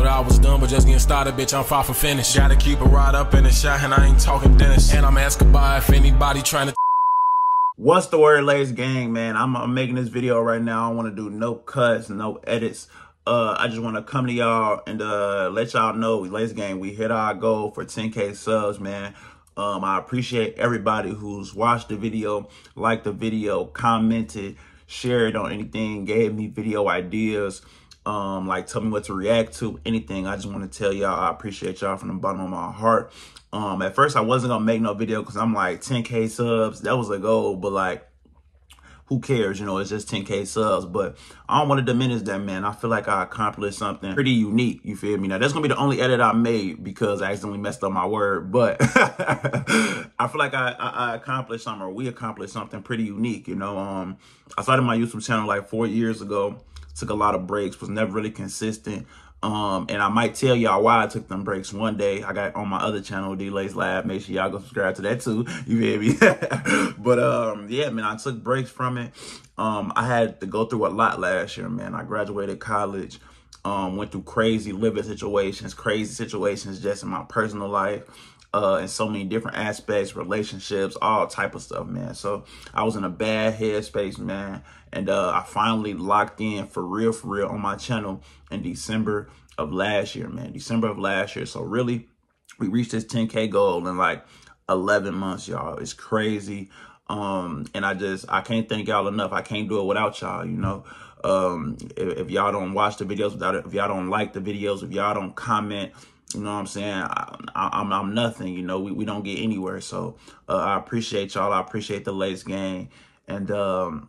thought I was done, but just getting started, bitch, I'm far from finished. Gotta keep it right up in the shot, and I ain't talking Dennis. And I'm asking by if anybody trying to. What's the word, Lace Gang, man? I'm, I'm, making this video right now. I don't want to do no cuts, no edits. Uh, I just want to come to y'all and uh, let y'all know, Lace Gang, we hit our goal for 10K subs, man. Um, I appreciate everybody who's watched the video, liked the video, commented, shared on anything, gave me video ideas, um, like tell me what to react to, anything. I just want to tell y'all I appreciate y'all from the bottom of my heart. Um, at first I wasn't gonna make no video because I'm like 10k subs, that was a goal, but like who cares? You know, it's just 10K subs. But I don't want to diminish that, man. I feel like I accomplished something pretty unique. You feel me? Now, that's going to be the only edit I made because I accidentally messed up my word. But I feel like I, I, I, accomplished something or we accomplished something pretty unique. You know, um, I started my YouTube channel like four years ago. Took a lot of breaks, was never really consistent. Um, and I might tell y'all why I took them breaks one day. I got on my other channel, D-Lace Lab. Make sure y'all go subscribe to that too. You feel me? but um, yeah, man, I took breaks from it. Um, I had to go through a lot last year, man. I graduated college, um, went through crazy living situations, crazy situations just in my personal life uh, in so many different aspects, relationships, all type of stuff, man. So I was in a bad headspace, man. And uh, I finally locked in for real, for real on my channel in December of last year, man. December of last year. So really, we reached this 10K goal in like 11 months, y'all. It's crazy. Um, and I just, I can't thank y'all enough. I can't do it without y'all, you know. Um, if, if y'all don't watch the videos without it, if y'all don't like the videos, if y'all don't comment, you know what I'm saying? I, am I'm, I'm nothing. You know, we, we don't get anywhere. So uh, I appreciate y'all. I appreciate the latest game. And um,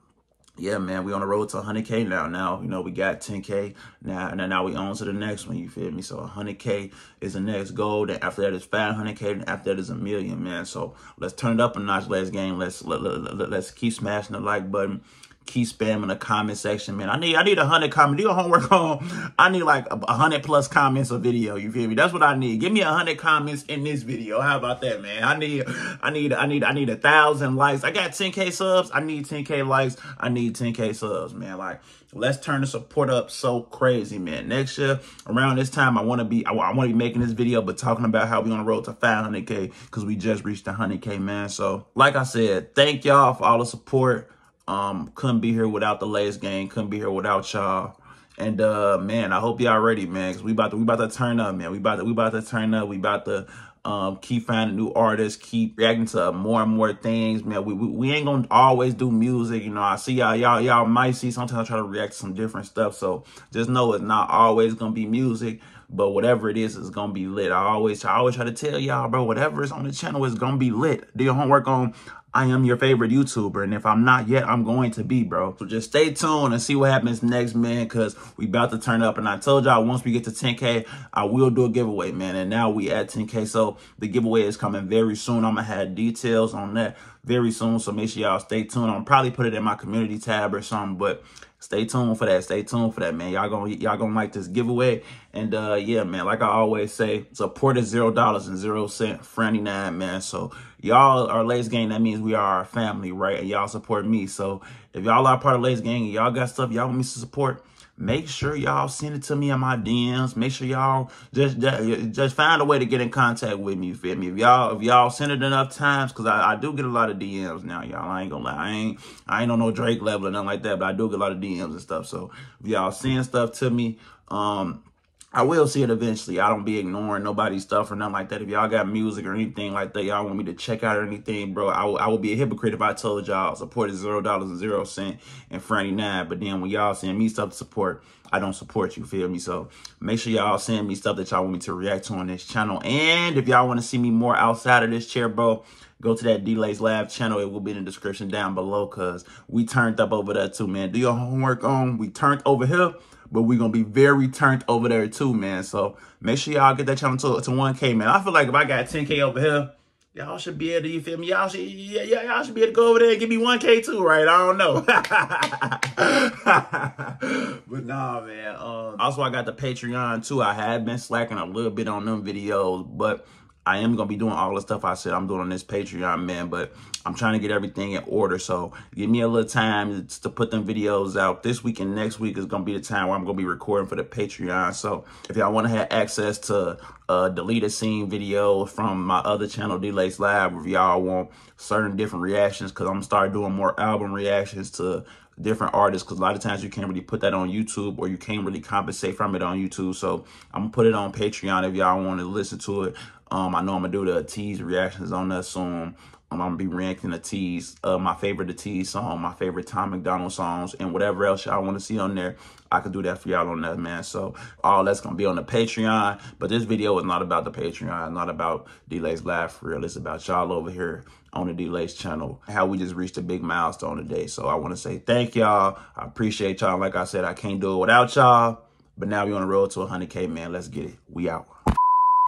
yeah, man, we on the road to 100K now. Now, you know, we got 10K. Now, and now we on to the next one. You feel me? So 100K is the next goal. Then after that is 500K. And after that is a million, man. So let's turn it up a notch, Lace Gang. Let's let, let, let, let's keep smashing the like button keep spamming the comment section, man. I need I need a hundred comments. Do your homework on. I need like a hundred plus comments a video. You feel me? That's what I need. Give me a hundred comments in this video. How about that, man? I need I need I need I need a thousand likes. I got 10k subs. I need 10k likes. I need 10k subs, man. Like let's turn the support up so crazy, man. Next year around this time, I want to be I, I want to be making this video, but talking about how we on the road to 500k because we just reached 100k, man. So like I said, thank y'all for all the support. Um, couldn't be here without the Lace Gang. Couldn't be here without y'all. And uh, man, I hope y'all ready, man. Cause we about to we about to turn up, man. We about to we about to turn up. We about to um keep finding new artists, keep reacting to more and more things, man. We we, we ain't gonna always do music, you know. I see y'all y'all y'all might see sometimes I try to react to some different stuff. So just know it's not always gonna be music, but whatever it is, it's gonna be lit. I always I always try to tell y'all, bro, whatever is on the channel is gonna be lit. Do your homework on I am your favorite YouTuber. And if I'm not yet, I'm going to be, bro. So just stay tuned and see what happens next, man, because we about to turn up. And I told y'all once we get to 10K, I will do a giveaway, man. And now we at 10K. So the giveaway is coming very soon. I'm going to have details on that very soon. So make sure y'all stay tuned. I'm probably put it in my community tab or something, but stay tuned for that. Stay tuned for that, man. Y'all gonna y'all gonna like this giveaway. And uh yeah, man, like I always say, support is zero dollars and zero cent franny nine, man. So y'all are Lace Gang, that means we are our family, right? And y'all support me. So if y'all are part of Lace Gang and y'all got stuff y'all want me to support, make sure y'all send it to me on my DMs. Make sure y'all just, just find a way to get in contact with me. You feel me? If y'all if y'all send it enough times, because I, I do get a lot of DMs now, y'all. I ain't gonna lie. I ain't I ain't on no Drake level or nothing like that, but I do get a lot of DMs and stuff. So if y'all send stuff to me, um, I will see it eventually. I don't be ignoring nobody's stuff or nothing like that. If y'all got music or anything like that, y'all want me to check out or anything, bro, I, I would be a hypocrite if I told y'all support is zero dollars and zero cent and Franny nine. But then when y'all send me stuff to support, I don't support you, feel me? So make sure y'all send me stuff that y'all want me to react to on this channel. And if y'all want to see me more outside of this chair, bro, go to that D-Lace Lab channel. It will be in the description down below because we turned up over there too, man. Do your homework on. We turned over here but we're gonna be very turned over there too, man. So make sure y'all get that channel to, to 1K, man. I feel like if I got 10K over here, y'all should be able to, you feel me? Y'all should, yeah, y'all should be able to go over there and give me 1K too, right? I don't know. but nah, man. Um, also, I got the Patreon too. I have been slacking a little bit on them videos, but I am gonna be doing all the stuff I said I'm doing on this Patreon, man. But I'm trying to get everything in order. So give me a little time to put them videos out. This week and next week is gonna be the time where I'm gonna be recording for the Patreon. So if y'all want to have access to uh, deleted scene video from my other channel, D-Lace Live, if y'all want certain different reactions, because I'm gonna start doing more album reactions to different artists because a lot of times you can't really put that on YouTube or you can't really compensate from it on YouTube. So I'm gonna put it on Patreon if y'all want to listen to it. Um, I know I'm gonna do the tease reactions on that soon. Um, I'm gonna be reacting the tease, uh, my favorite the tease song, my favorite Tom MacDonald songs, and whatever else y'all want to see on there. I could do that for y'all on that, man. So all that's gonna be on the Patreon. But this video is not about the Patreon, it's not about D-Lace Live for real. It's about y'all over here on the D-Lace channel, how we just reached a big milestone today. So I want to say thank y'all. I appreciate y'all. Like I said, I can't do it without y'all. But now we on the road to 100K, man. Let's get it. We out.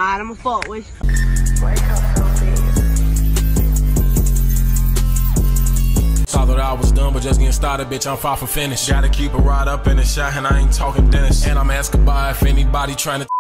Alright, I'm a fuck with Thought I was done, but just getting started, bitch. I'm far from finished. Gotta keep it right up in the shot, and I ain't talking Dennis. And I'm asking by if anybody trying to.